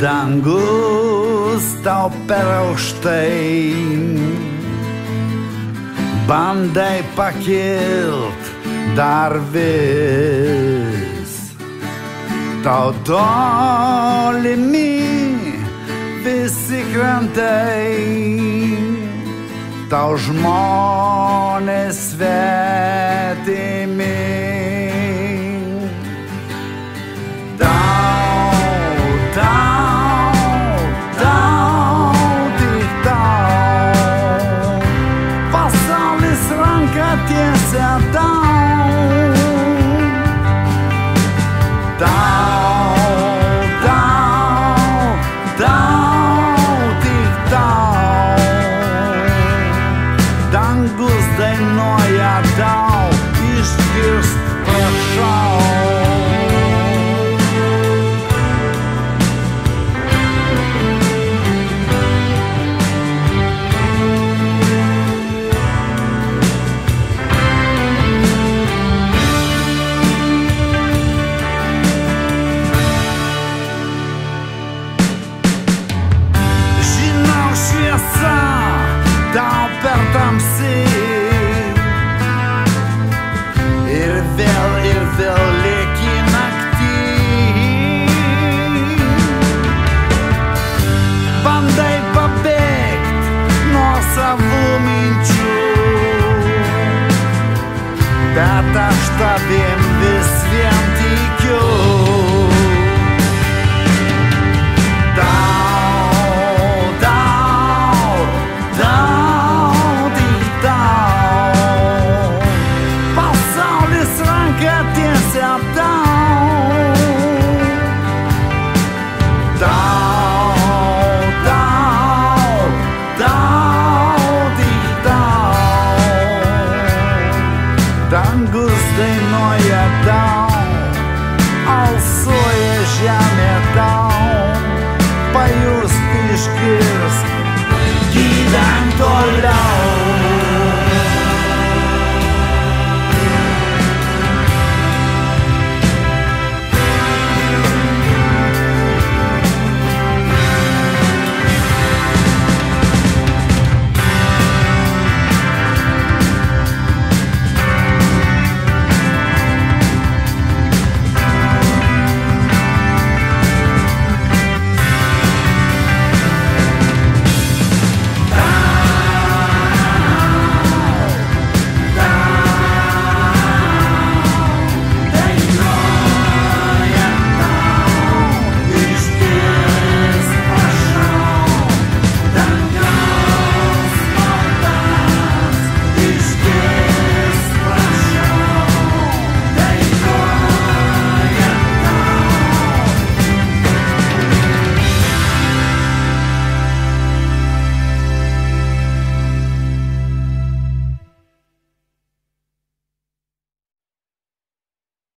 dangus tau per aukštai. Bandai pakilt dar vis. Tau tolimi visi krantai. Tau žmonės svetimi. Pasaulis ranką tiesia tau. Tau, tau, tau, tik tau. Dangus dainuoja tau, išgirst prašau. tamsi Ir vėl, ir vėl lieki naktį Bandai pabėgti nuo savų minčių Bet aš tavim vis vien tikiu